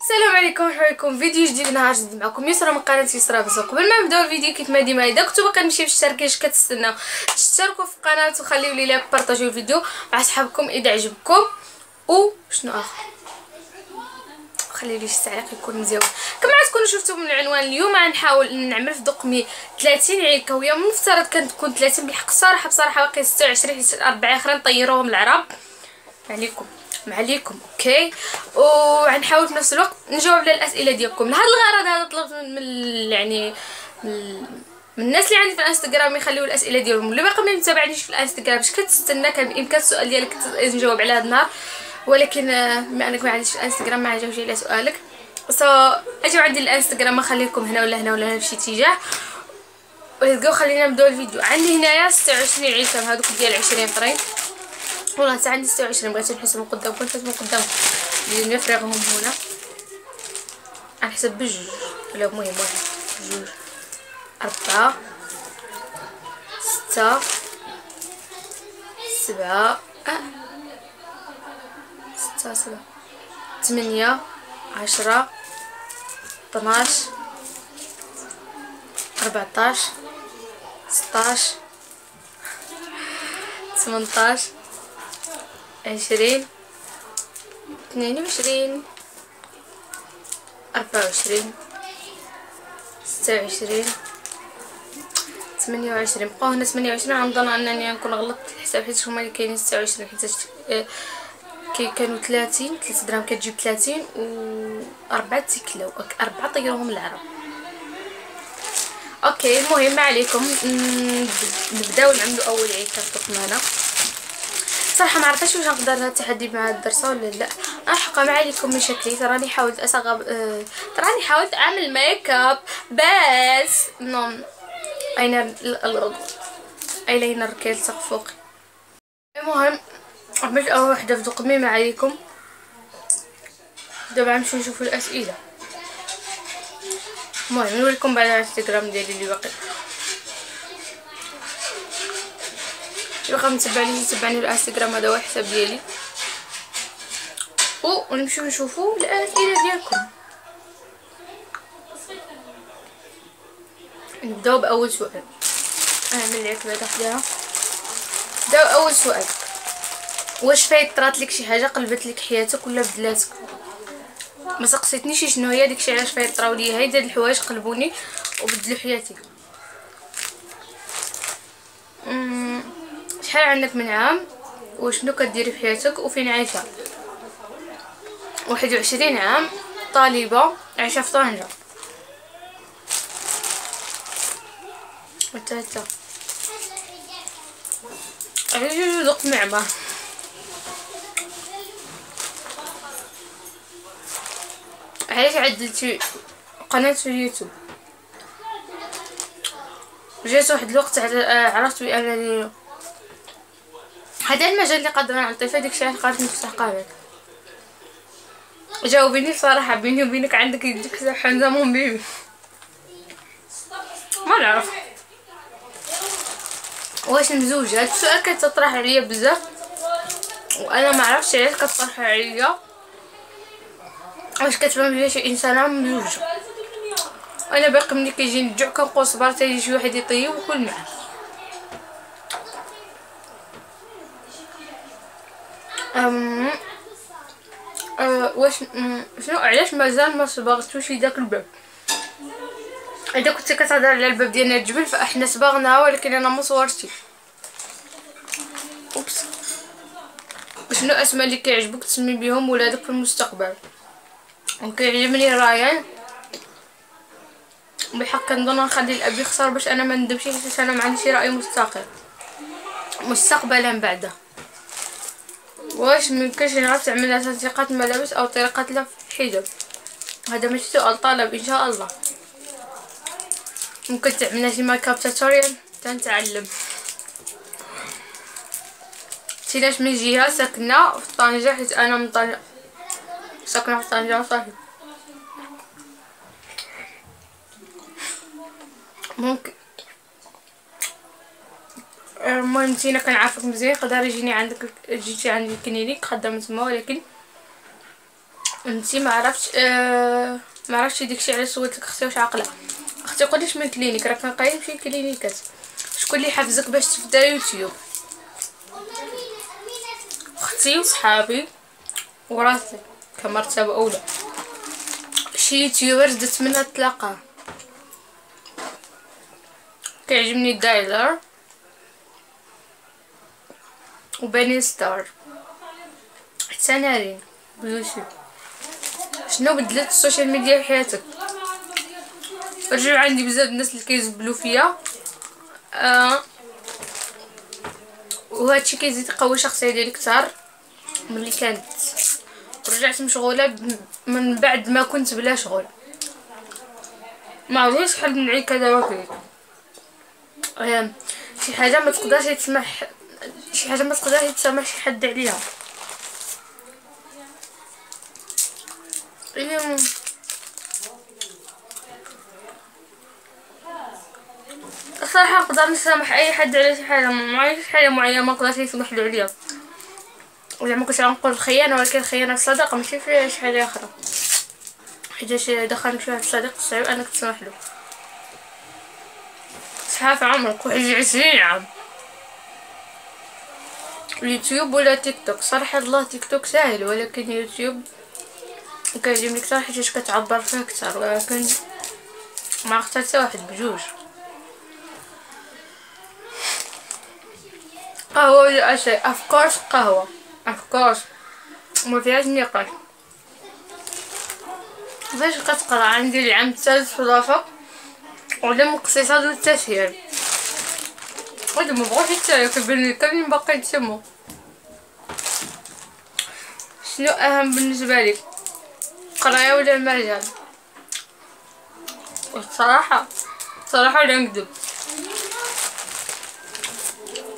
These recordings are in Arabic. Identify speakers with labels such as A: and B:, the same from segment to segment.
A: السلام عليكم مرحبا بكم فيديو جديد نهار جديد معكم يسرا من قناة يسرا بزاف. قبل ما نبداو الفيديو كيف ما ديما اذا كنتو باقي ماشي مشتركينش كتستناو تشتركوا في القناه وخليو لي like بارطاجيو الفيديو مع صحابكم إذا عجبكم. و شنو آخر؟ خلي لي شي تعليق يكون مزيان. كما تكونوا شفتوا من العنوان اليوم غنحاول نعمل في دقمي 30 علكة وهي المفترض كانت تكون 30 بالحق. الصراحه بصراحة باقي 26 حيت أربعة آخرين طيروهم العرب. عليكم. معليكم okay؟ وغنحاول في نفس الوقت نجاوب على الأسئلة ديالكم. لهذا الغرض هذا طلبت من يعني من من الناس اللي عندي في الانستغرام يخليو الأسئلة ديالهم. اللي باقي ما متابعنيش في الانستغرام باش كتستنى كان بامكان السؤال ديالك نجاوب على هذا النهار. ولكن بما أنك ما عنديش في الانستغرام ما جاوبش على سؤالك. so اجيو عندي الانستغرام ما خليكم هنا ولا هنا ولا هنا في شي اتجاه و let's خلينا نبداو الفيديو. عندي هنايا 26 علكة هذوك ديال 20 فرنك والله حتى عندي 26 بغيت نحسب من قدام. كنت من قدام. نفرغهم هنا. غنحسب بجوج. ولا المهم واحد. جوج أربعة. ستة. سبعة. أه. ستة سبعة. ثمانية. عشرة. طناش. أربعتاش. ستاش. ثمنتاش. عشرين اثنين وعشرين أربعة وعشرين ستة وعشرين ثمانية وعشرين. بقاو هنا ثمانية وعشرين غنظن أنني نكون غلطت في الحساب حيت هما اللي كاينين ستة وعشرين حيت كي كانوا ثلاثين ثلاثة دراهم كتجيب ثلاثين و أربعة تيكلاو أربعة طيروهم العرب أوكي المهم عليكم. نبداو نعملو أول عيد كنطلق هنا. صراحة ما عرفتش واش نقدر التحدي مع الدرسه ولا لا. الحق ما عليكم من شكلي. تراني حاولت اصغب أه... تراني حاولت أعمل ميك اب بس نو أين ايلاينر كيلصق فوقي المهم عملت اول وحدة في دقمي ما عليكم. دابا نمشيو نشوفوا الأسئلة. المهم نوريكم بعد الانستغرام ديالي اللي باقي. اللي باقي متبعني تبعني الانستغرام هذا هو الحساب ديالي. ونمشيو نشوفوا الأسئلة ديالكم. نبداو بأول سؤال. نعمل لك بعدا حداها نبداو اول سؤال. واش فايت طرات لك شي حاجة قلبت لك حياتك ولا بدلاتك؟ ما سقسيتنيش شنو هي داكشي علاش فايت طراو ليا هاد الحوايج قلبوني وبدلوا حياتي. شحال عندك من عام وشنو كديري في حياتك وفين عايشة؟ واحد وعشرين عام طالبة عايشة في طنجة. وثالثه علاش ذوق معمر علاش عدلتي قناة في اليوتيوب. جات واحد الوقت عرفت بأنني هذا المجال اللي قادره نعطي فيه داكشي علاش قررت نفتح قناه جاوبيني بصراحه بيني وبينك عندك يديك حمزة مون بيبي ما نعرف. واش مزوجه هذا السؤال كتطرح عليا بزاف. وأنا ما عرفتش علاش كتطرح عليا. واش كتفهم بلي شي انسانه مزوجه أنا باقي ملي كيجيني الجوع كنقول صبر حتى شي واحد يطيب وكل معاه. أم أه واش شنو علاش مازال ما صبغتوش داك الباب؟ إذا كنت كتهضر على الباب ديالنا الجبل فإحنا صبغناها ولكن أنا ما صورتي أوبس. شنو أسماء اللي كيعجبوك تسمي بهم ولادك في المستقبل؟ وكيعجبني رايان. بالحق كنظن نخلي الأب يخسر باش أنا ما ندمش حيت أنا ما عنديش رأي مستقل. مستقبلا بعدا واش ممكنش نعرف تعمل تنسيقات الملابس أو طريقة لف الحجاب هذا ماشي سؤال طلب إن شاء الله. ممكن تعملنا شي makeup tutorial تنتعلم. تينا اشمن جهة ساكنة في طنجة حيت أنا من طنجة. ساكنة في طنجة صافي. ممكن المهم تينا كنعرفك مزيان يقدر يجيني عندك جيتي عندي ال clinique خدامه تما ولكن أنتي ما عرفتش آه ما عرفتش داكشي علاش سولتك أختي؟ واش عاقلة؟ أختي قوليش من clinique؟ راه كنقيم شي كلينيكات. شكون اللي حفزك باش تبدا يوتيوب؟ أختي وصحابي وراسي كمرتبة أولى. شي YouTubers درت منها تلاقى كيعجبني دايلر. وبني ستار. حتى نارين بيوتيوب شنو بدلت السوشيال ميديا في حياتك؟ رجع عندي بزاف الناس اللي كيزبلوا فيا. آه وهادشي كيزيد يقوي الشخصيه ديالي كثر ملي كانت. رجعت مشغولة من بعد ما كنت بلا شغل. ما عرفتش شحال نعيد كذا وكذا. شي حاجة ما تقدرش تسمح شي حاجة ما تقدرش تسمح شي حد عليها. اليوم الصراحه نقدر نسامح أي حد على شي حاجة ما شي حاجة معينة ما نقدرش يسمح له عليها. ولا ما كنتش غنقول خيانه ولكن خيانه صداقه ماشي فيها شي حاجة أخرى. حيت دخلني فيها الصديق صعيب أنك تسمح له. شحال في عمرك واحد عشرين عام. يوتيوب ولا تيك توك. صراحة الله تيك توك ساهل ولكن يوتيوب كيعجبني أكثر حيت كتعبر فيه أكثر ولكن ما اختار حتى واحد بجوج. قهوة ولا of course قهوة. Of course. ما فيهاش نقاش. باش كتقرأ عندي العام الثالث في الوفاق علم الاقتصاد والتسهيل. ما بغاش يتسالى كيبان لي كاملين باقي يتسمو شنو اهم بالنسبة لك القرايه ولا المجال والصراحه صراحة ولا نكذب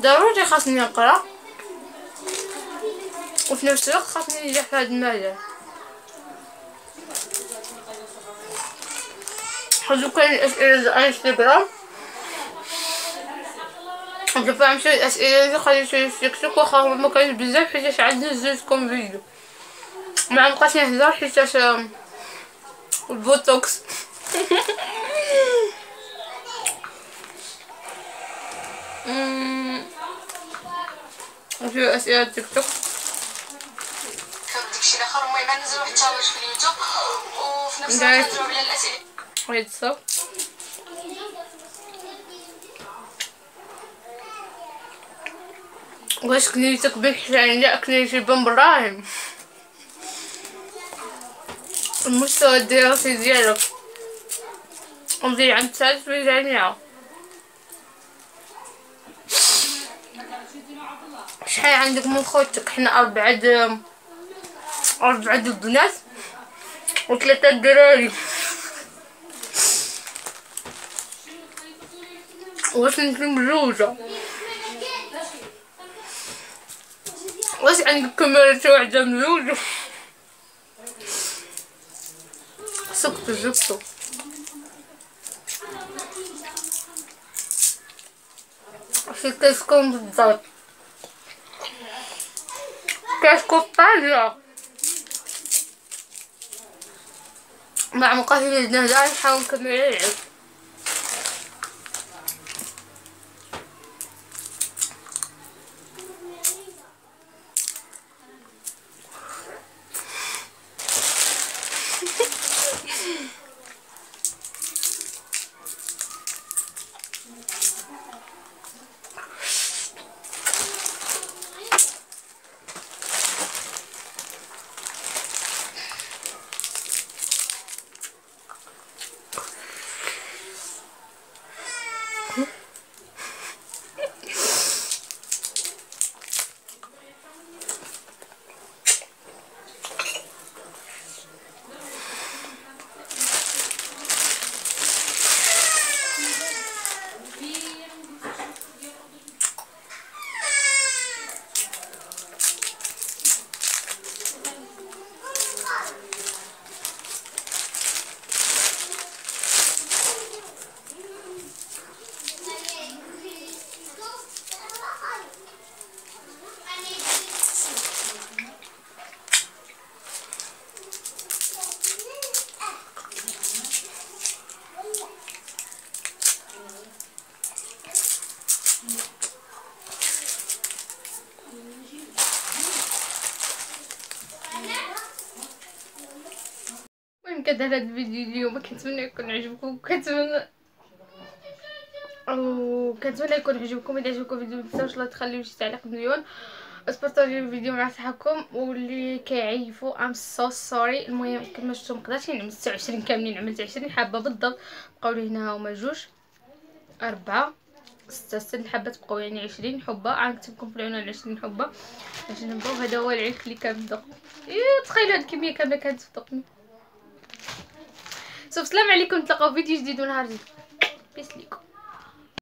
A: ضروري خاصني نقرا وفي نفس الوقت خاصني ننجح في هذا المجال خذوا كل الاسئله على الانستغرام دابا غنمشيو الاسئله اللي خليتو في تيك توك واخا ما كاينش بزاف حيت عندي زوجكم فيديو ما نبقاش نهزر حيت البوتوكس نمشيو اسئله تيك توك داكشي الآخر المهم ننزل واحد التشالنج في اليوتيوب وفي نفس الوقت نجاوب على الاسئله واش كنيتك بحسان لا كنيتي بن براهيم المستوى الدراسي ديالك ومضي عام الثالث في الجامعة شحال عندك من خوتك؟ حنا أربعة د أربعة د البنات وثلاثة الدراري. واش انت مزوجة واش عندك كاميرا واحدة مزوجة سكتو سكتو في كاسكم بالضبط؟ كاسكو طاجة مع مقاتل النهدان نحاول نكمل العب كان هذا الفيديو اليوم كنتمنى يكون عجبكم كنتمنى وكنتمنى يكون عجبكم. اذا عجبكم الفيديو متنساوش لا تخليو شي تعليق مليون تبارطاجيو الفيديو مع صحابكم واللي كيعيفوا ام so sorry المهم كما شفتوا مقدرتش نعمل 26 كاملين عملت 20 حبة بالضبط. بقاو لي هنا هما جوج أربعة ستة ست الحبات بقاو يعني عشرين حبة. غنكتب لكم في العنوان عشرين حبة. عشان نبقاو هذا هو العيش اللي كنبدو إيه تخيلوا هاد الكمية كاملة كانت صدقني so السلام عليكم نتلاقاو في فيديو جديد ونهار جديد. peace ليكم.